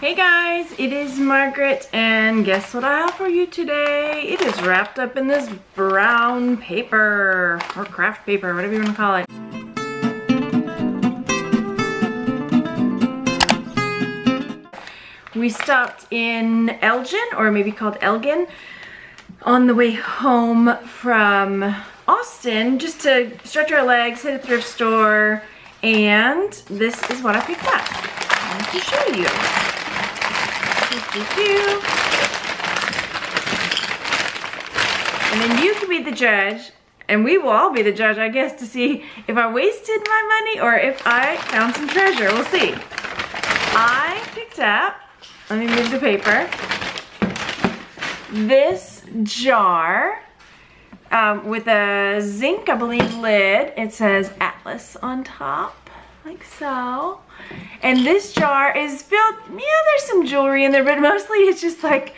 Hey guys, it is Margaret and guess what I have for you today? It is wrapped up in this brown paper or craft paper, whatever you want to call it. We stopped in Elgin, or maybe called Elgin, on the way home from Austin just to stretch our legs, hit a thrift store, and this is what I picked up. I want to show you. And then you can be the judge, and we will all be the judge, I guess, to see if I wasted my money or if I found some treasure. We'll see. I picked up, let me move the paper, this jar um, with a zinc, I believe, lid. It says Atlas on top, like so. And this jar is filled, yeah, there's some jewelry in there, but mostly it's just like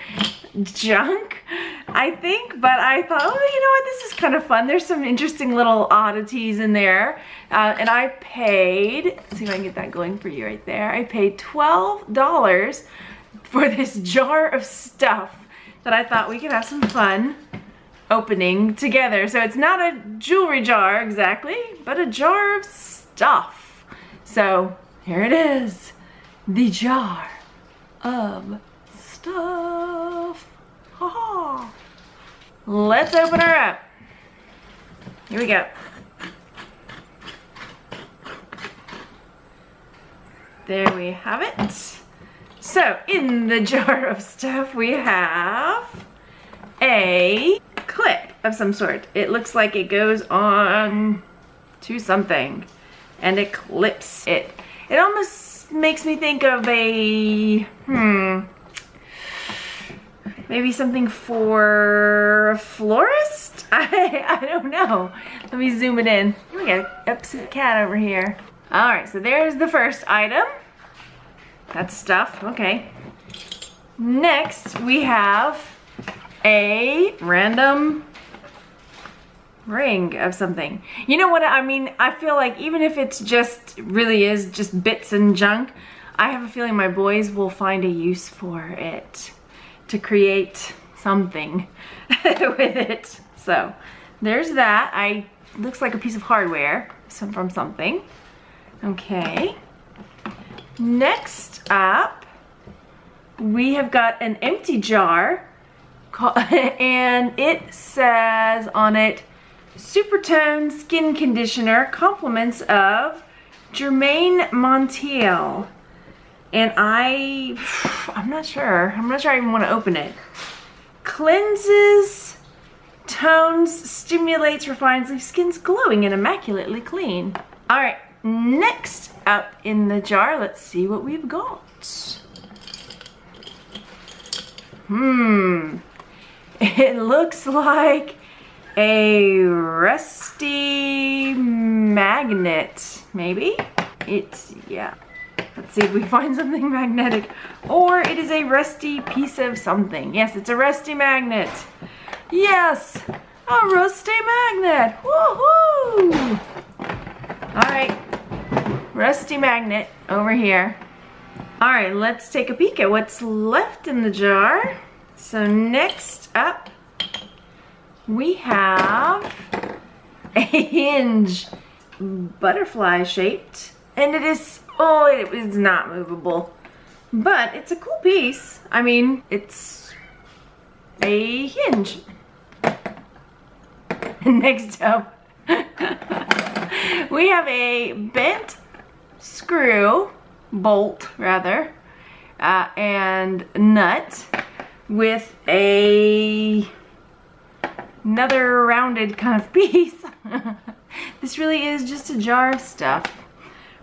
junk, I think. But I thought, oh, you know what, this is kind of fun. There's some interesting little oddities in there. Uh, and I paid, see if I can get that going for you right there. I paid $12 for this jar of stuff that I thought we could have some fun opening together. So it's not a jewelry jar exactly, but a jar of stuff. So here it is, the jar of stuff. Ha ha. Let's open her up. Here we go. There we have it. So in the jar of stuff we have a clip of some sort. It looks like it goes on to something and eclipse it. It almost makes me think of a, hmm, maybe something for a florist? I, I don't know. Let me zoom it in. We got an upset cat over here. All right, so there's the first item. That's stuff, okay. Next, we have a random ring of something. You know what I mean? I feel like even if it's just, really is just bits and junk, I have a feeling my boys will find a use for it to create something with it. So there's that. I looks like a piece of hardware some, from something. Okay. Next up, we have got an empty jar and it says on it, Supertone Skin Conditioner, compliments of Germaine Monteil. And I, I'm not sure. I'm not sure I even want to open it. Cleanses, tones, stimulates, refines, leaves skin's glowing and immaculately clean. All right, next up in the jar, let's see what we've got. Hmm, it looks like a rusty magnet, maybe? It's, yeah. Let's see if we find something magnetic. Or it is a rusty piece of something. Yes, it's a rusty magnet. Yes, a rusty magnet. Woohoo! All right, rusty magnet over here. All right, let's take a peek at what's left in the jar. So next up, we have a hinge, butterfly shaped, and it is, oh, it is not movable, but it's a cool piece. I mean, it's a hinge. Next up, we have a bent screw, bolt rather, uh, and nut with a another rounded kind of piece. this really is just a jar of stuff.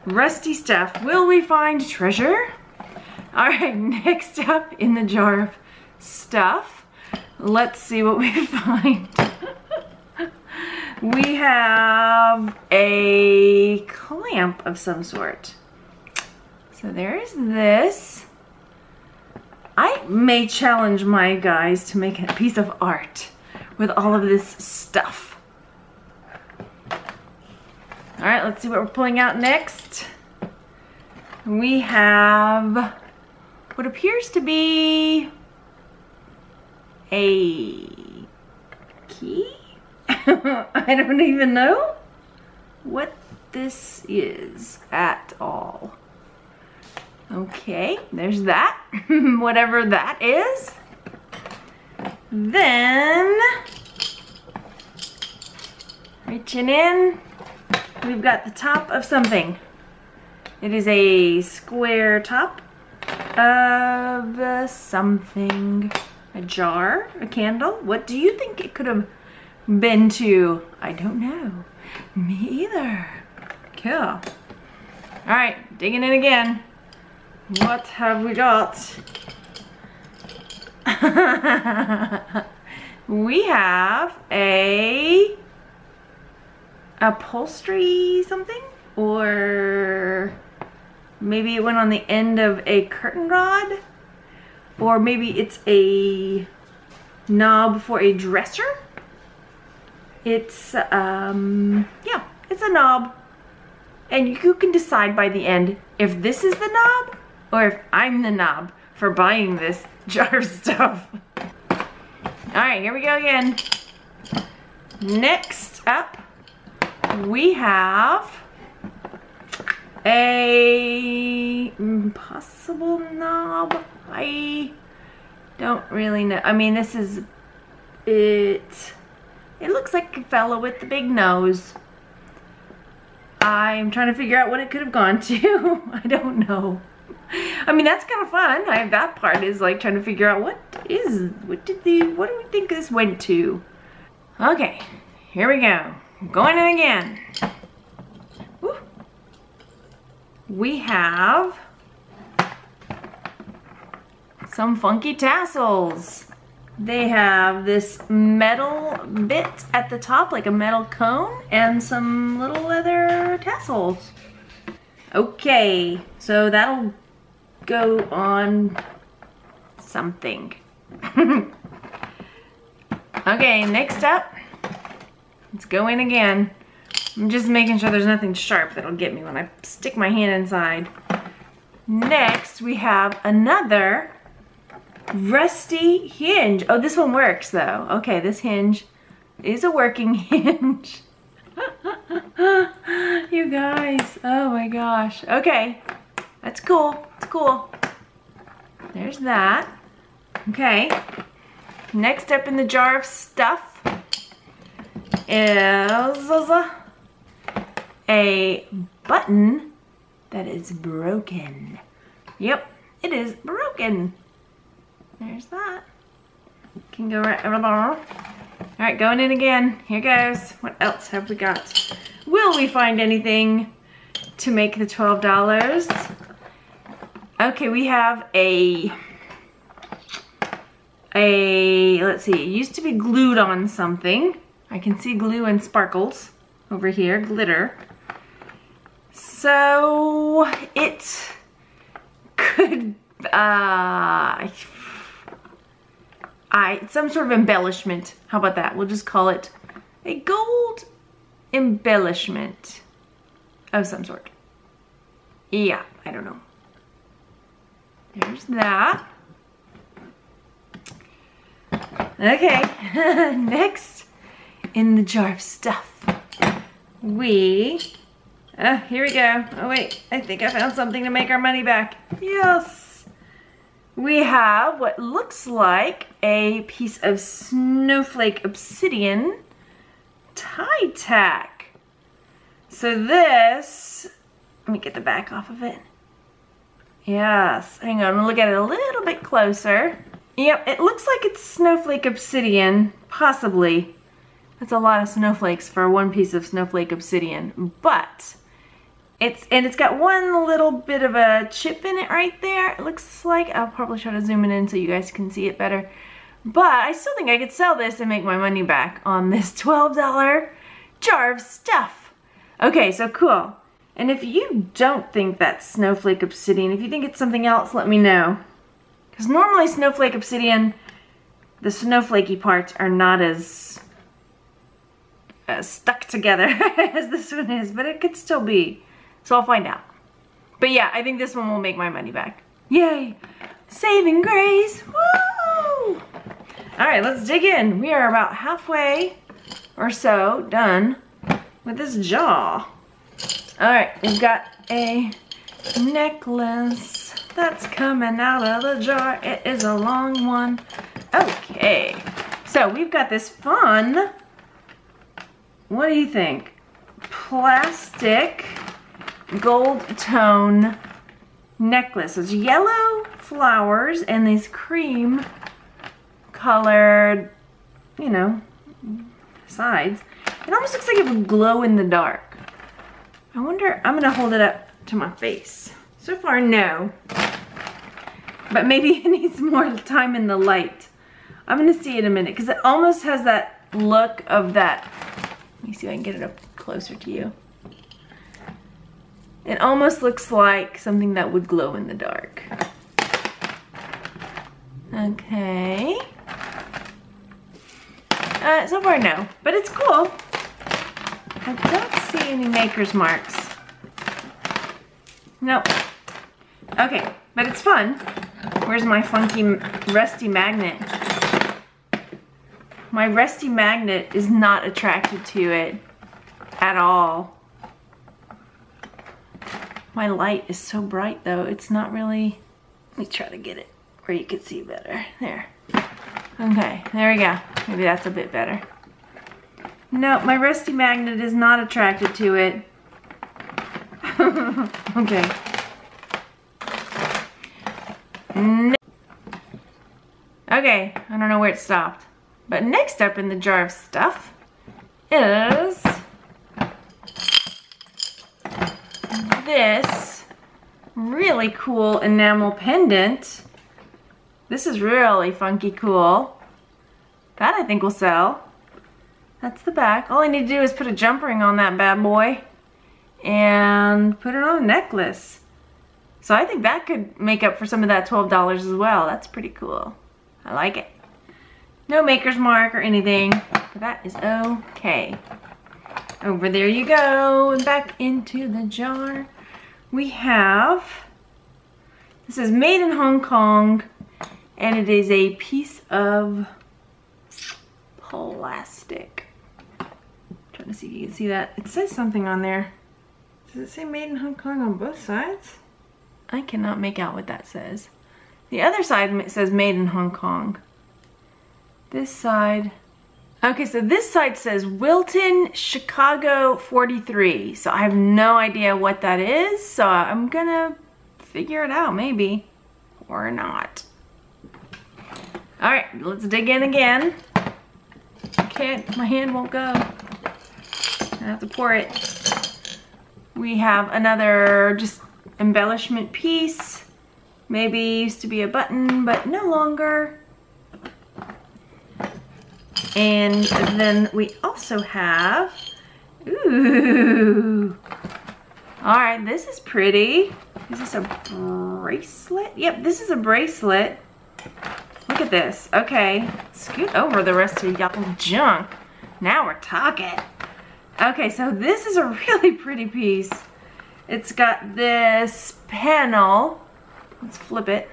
Rusty stuff. Will we find treasure? All right, next up in the jar of stuff, let's see what we find. we have a clamp of some sort. So there's this. I may challenge my guys to make a piece of art with all of this stuff. All right, let's see what we're pulling out next. We have what appears to be a key? I don't even know what this is at all. Okay, there's that, whatever that is. Then, reaching in, we've got the top of something. It is a square top of something. A jar, a candle. What do you think it could have been to? I don't know. Me either. Cool. All right, digging in again. What have we got? we have a upholstery something or maybe it went on the end of a curtain rod or maybe it's a knob for a dresser. It's um yeah it's a knob. And you can decide by the end if this is the knob or if I'm the knob for buying this jar of stuff. All right, here we go again. Next up, we have a possible knob. I don't really know. I mean, this is it. It looks like a fellow with the big nose. I'm trying to figure out what it could have gone to. I don't know. I mean, that's kind of fun. I, that part is like trying to figure out what is, what did the, what do we think this went to? Okay, here we go. Going in again. We have some funky tassels. They have this metal bit at the top, like a metal cone, and some little leather tassels. Okay, so that'll go on something. okay, next up, let's go in again. I'm just making sure there's nothing sharp that'll get me when I stick my hand inside. Next, we have another rusty hinge. Oh, this one works though. Okay, this hinge is a working hinge. you guys, oh my gosh. Okay, that's cool, it's cool. There's that. Okay, next up in the jar of stuff is a button that is broken. Yep, it is broken. There's that. Can go right over there. All right, going in again. Here goes. What else have we got? Will we find anything to make the $12? Okay, we have a, a, let's see, it used to be glued on something. I can see glue and sparkles over here, glitter. So it could, uh, I, some sort of embellishment. How about that? We'll just call it a gold embellishment of some sort. Yeah, I don't know. There's that. Okay, next in the jar of stuff, we, uh, here we go. Oh wait, I think I found something to make our money back. Yes we have what looks like a piece of snowflake obsidian tie tack. So this, let me get the back off of it. Yes, hang on, I'm gonna look at it a little bit closer. Yep, it looks like it's snowflake obsidian, possibly. That's a lot of snowflakes for one piece of snowflake obsidian, but it's And it's got one little bit of a chip in it right there. It looks like, I'll probably try to zoom it in so you guys can see it better. But I still think I could sell this and make my money back on this $12 jar of stuff. Okay, so cool. And if you don't think that's snowflake obsidian, if you think it's something else, let me know. Because normally snowflake obsidian, the snowflakey parts are not as uh, stuck together as this one is, but it could still be. So I'll find out. But yeah, I think this one will make my money back. Yay! Saving grace. Woo! All right, let's dig in. We are about halfway or so done with this jaw. All right, we've got a necklace that's coming out of the jar. It is a long one. Okay, so we've got this fun, what do you think? Plastic gold tone necklace. It's yellow flowers and these cream colored, you know, sides. It almost looks like it would glow in the dark. I wonder, I'm gonna hold it up to my face. So far, no. But maybe it needs more time in the light. I'm gonna see it in a minute because it almost has that look of that. Let me see if I can get it up closer to you. It almost looks like something that would glow in the dark. Okay. Uh, so far, no. But it's cool. I don't see any maker's marks. Nope. Okay, but it's fun. Where's my funky rusty magnet? My rusty magnet is not attracted to it at all. My light is so bright though, it's not really, let me try to get it where you can see better. There. Okay, there we go. Maybe that's a bit better. No, my rusty magnet is not attracted to it. okay. Okay, I don't know where it stopped. But next up in the jar of stuff is this really cool enamel pendant. This is really funky cool. That I think will sell. That's the back. All I need to do is put a jump ring on that bad boy and put it on a necklace. So I think that could make up for some of that $12 as well. That's pretty cool. I like it. No maker's mark or anything, but that is okay. Over there you go, and back into the jar we have, this is made in Hong Kong, and it is a piece of plastic. To see if you can see that. It says something on there. Does it say made in Hong Kong on both sides? I cannot make out what that says. The other side says made in Hong Kong. This side Okay, so this side says Wilton, Chicago 43. So I have no idea what that is. So I'm gonna figure it out maybe, or not. All right, let's dig in again. I can't, my hand won't go. I have to pour it. We have another just embellishment piece. Maybe used to be a button, but no longer. And then we also have, ooh. All right, this is pretty. Is this a bracelet? Yep, this is a bracelet. Look at this. Okay, scoot over the rest of y'all junk. Now we're talking. Okay, so this is a really pretty piece. It's got this panel. Let's flip it.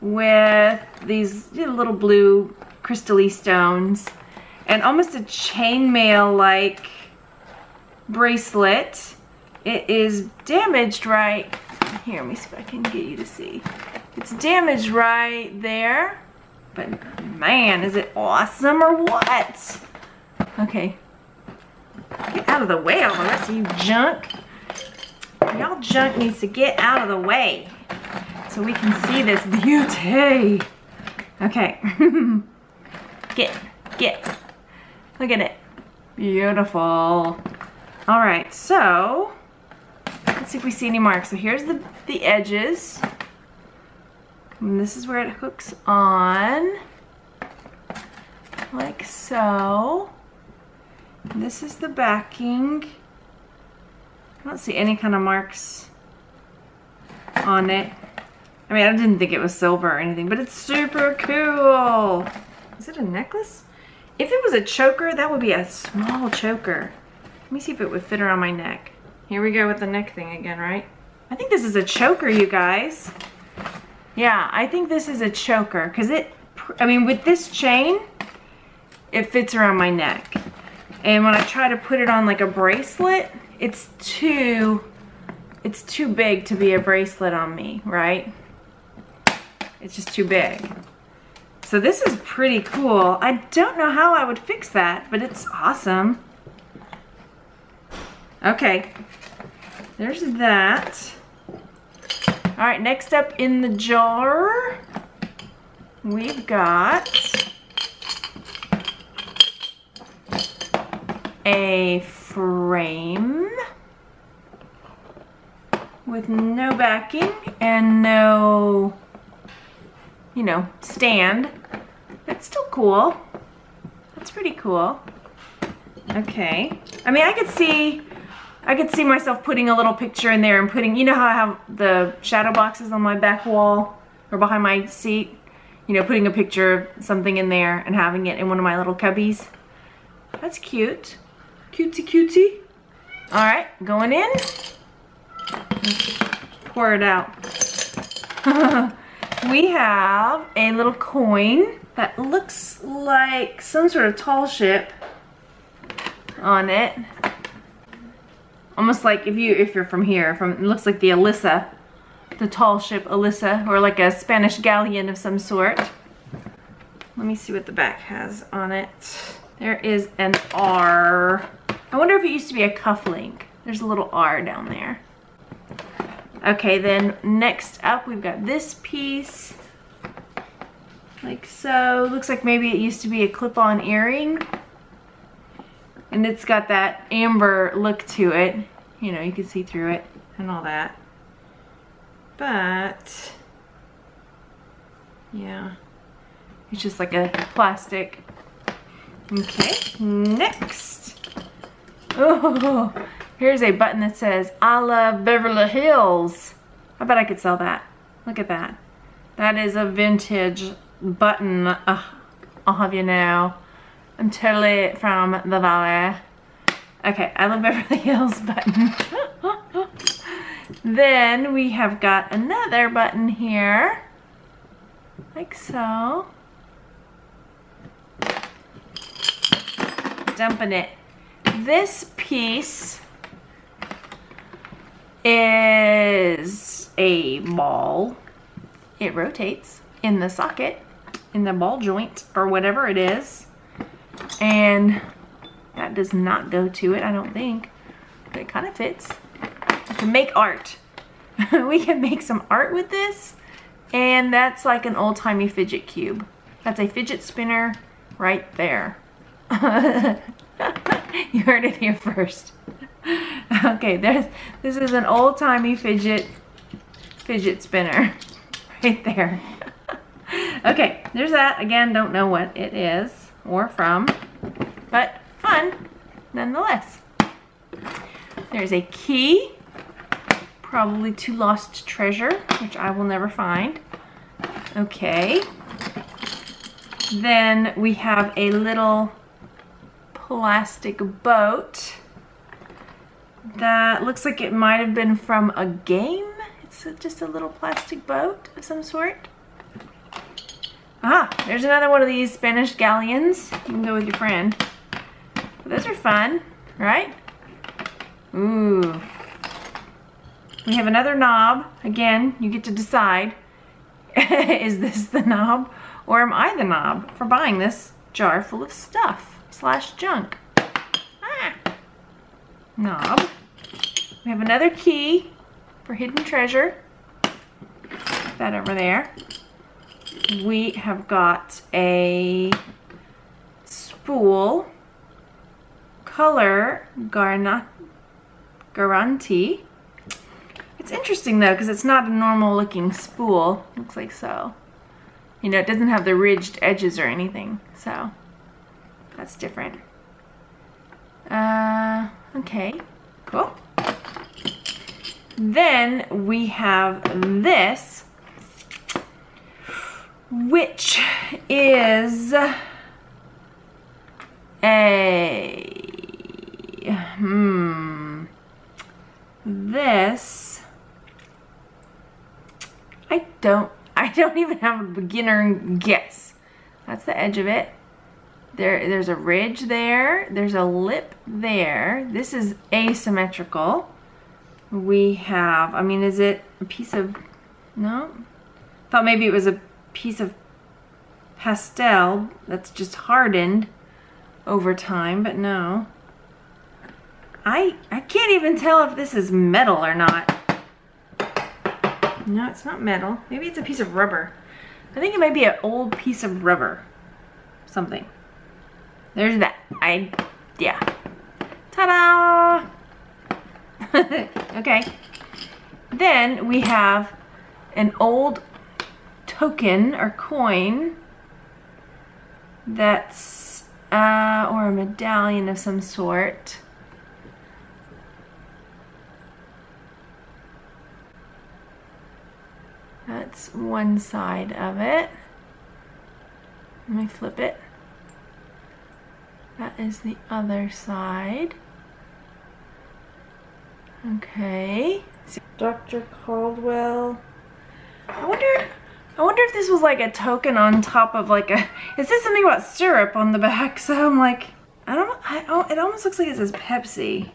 With these little blue crystally stones and almost a chainmail like bracelet. It is damaged right, here let me see if I can get you to see. It's damaged right there, but man, is it awesome or what? Okay, get out of the way all the rest of you junk. Y'all junk needs to get out of the way so we can see this beauty. Okay. Get, get. Look at it. Beautiful. All right, so let's see if we see any marks. So here's the, the edges. And this is where it hooks on, like so. This is the backing. I don't see any kind of marks on it. I mean, I didn't think it was silver or anything, but it's super cool. Is it a necklace? If it was a choker, that would be a small choker. Let me see if it would fit around my neck. Here we go with the neck thing again, right? I think this is a choker, you guys. Yeah, I think this is a choker because it, I mean, with this chain, it fits around my neck. And when I try to put it on like a bracelet, it's too, it's too big to be a bracelet on me, right? It's just too big. So this is pretty cool. I don't know how I would fix that, but it's awesome. Okay, there's that. All right, next up in the jar, we've got a frame with no backing and no, you know, stand. That's still cool. That's pretty cool. Okay. I mean, I could see I could see myself putting a little picture in there and putting, you know how I have the shadow boxes on my back wall or behind my seat? You know, putting a picture of something in there and having it in one of my little cubbies. That's cute. Cutesy cutesy. All right, going in. pour it out. we have a little coin that looks like some sort of tall ship on it. Almost like if you if you're from here, from it looks like the Elissa, the tall ship Elissa, or like a Spanish galleon of some sort. Let me see what the back has on it. There is an R. I wonder if it used to be a cuff link. There's a little R down there. Okay, then next up we've got this piece. Like so. Looks like maybe it used to be a clip-on earring. And it's got that amber look to it. You know, you can see through it and all that. But, yeah. It's just like a plastic. Okay, next. Oh, here's a button that says, I love Beverly Hills. I bet I could sell that. Look at that. That is a vintage button. I'll have you know. I'm totally from the valley. Okay, I love Beverly Hills button. then we have got another button here. Like so. Dumping it. This piece is a ball. It rotates in the socket, in the ball joint, or whatever it is. And that does not go to it, I don't think. But it kind of fits. We can make art. we can make some art with this. And that's like an old-timey fidget cube. That's a fidget spinner right there. you heard it here first. okay, there's this is an old-timey fidget fidget spinner right there. okay, there's that. Again, don't know what it is or from, but fun nonetheless. There's a key, probably to lost treasure, which I will never find. Okay. Then we have a little plastic boat that looks like it might have been from a game. It's just a little plastic boat of some sort. Ah, there's another one of these Spanish galleons. You can go with your friend. Those are fun, right? Ooh. We have another knob. Again, you get to decide. Is this the knob or am I the knob for buying this jar full of stuff slash junk? Ah. Knob. We have another key for hidden treasure. Put that over there. We have got a spool color Garna Garanti. It's interesting though because it's not a normal looking spool. Looks like so. You know, it doesn't have the ridged edges or anything. So that's different. Uh, okay, cool. Then we have this, which is a hmm, this, I don't, I don't even have a beginner guess. That's the edge of it. There, there's a ridge there. There's a lip there. This is asymmetrical. We have, I mean, is it a piece of, no? Thought maybe it was a piece of pastel that's just hardened over time, but no. I, I can't even tell if this is metal or not. No, it's not metal. Maybe it's a piece of rubber. I think it might be an old piece of rubber. Something. There's that. I, yeah. Ta-da! okay. Then we have an old token or coin that's, uh, or a medallion of some sort. That's one side of it. Let me flip it. That is the other side. Okay. Dr. Caldwell. I wonder I wonder if this was like a token on top of like a it says something about syrup on the back, so I'm like I don't I don't it almost looks like it says Pepsi.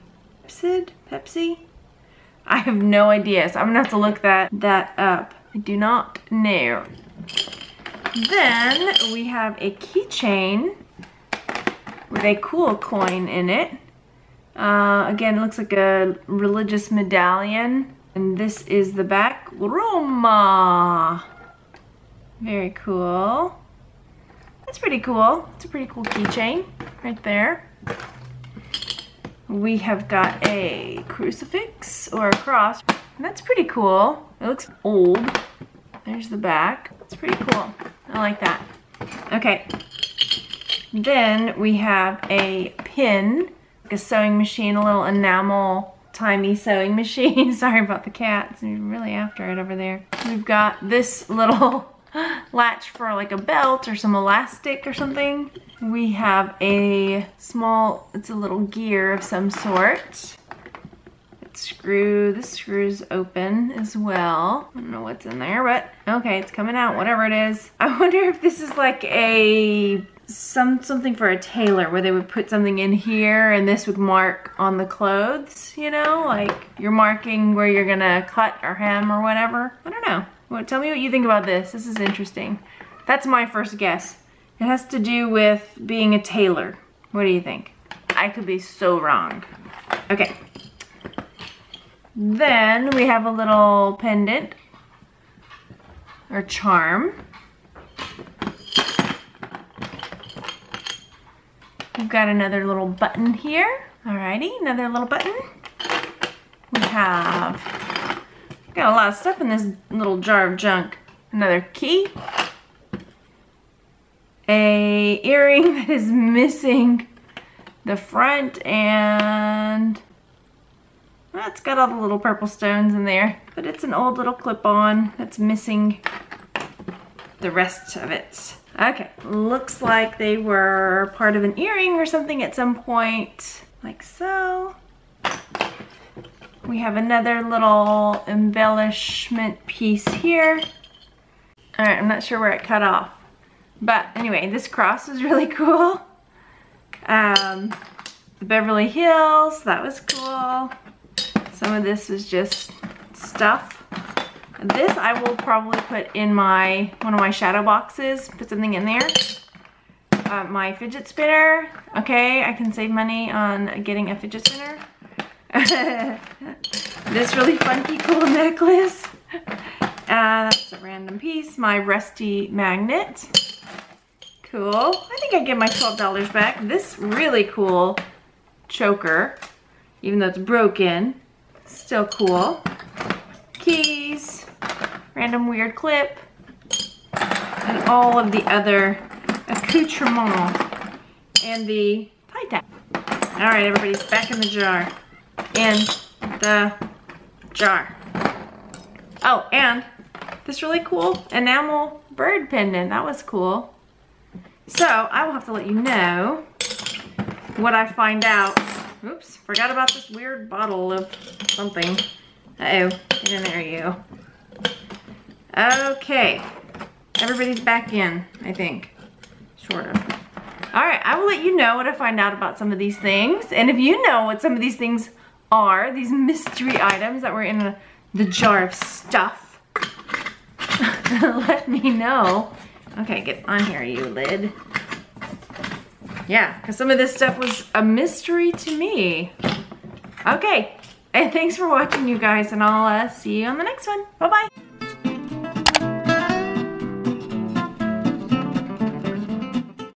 Pepsid? Pepsi? I have no idea, so I'm gonna have to look that that up. I do not know. Then we have a keychain with a cool coin in it. Uh, again, it looks like a religious medallion. And this is the back. Roma! Very cool. That's pretty cool. It's a pretty cool keychain right there. We have got a crucifix or a cross. And that's pretty cool. It looks old. There's the back. It's pretty cool. I like that. Okay. Then we have a pin, like a sewing machine, a little enamel timey sewing machine. Sorry about the cats. They're really after it over there. We've got this little latch for like a belt or some elastic or something. We have a small, it's a little gear of some sort screw, the screws open as well. I don't know what's in there, but okay, it's coming out, whatever it is. I wonder if this is like a some something for a tailor where they would put something in here and this would mark on the clothes, you know? Like you're marking where you're gonna cut or hem or whatever. I don't know. Well, tell me what you think about this. This is interesting. That's my first guess. It has to do with being a tailor. What do you think? I could be so wrong. Okay, then we have a little pendant or charm. We've got another little button here. Alrighty, another little button. We have got a lot of stuff in this little jar of junk. Another key. A earring that is missing the front and well, it's got all the little purple stones in there, but it's an old little clip-on that's missing the rest of it. Okay, looks like they were part of an earring or something at some point, like so. We have another little embellishment piece here. All right, I'm not sure where it cut off. But anyway, this cross was really cool. Um, the Beverly Hills, that was cool. Some of this is just stuff. This I will probably put in my one of my shadow boxes, put something in there. Uh, my fidget spinner. Okay, I can save money on getting a fidget spinner. this really funky cool necklace. Uh, that's a random piece. My rusty magnet. Cool. I think I get my $12 back. This really cool choker, even though it's broken. Still cool. Keys, random weird clip, and all of the other accoutrement and the pie tap. All right, everybody's back in the jar. In the jar. Oh, and this really cool enamel bird pendant. That was cool. So I will have to let you know what I find out Oops, forgot about this weird bottle of something. Uh-oh, get in there you. Okay, everybody's back in, I think. Sort of. All right, I will let you know what I find out about some of these things. And if you know what some of these things are, these mystery items that were in a, the jar of stuff, let me know. Okay, get on here, you lid. Yeah, because some of this stuff was a mystery to me. Okay, and thanks for watching, you guys, and I'll uh, see you on the next one. Bye-bye.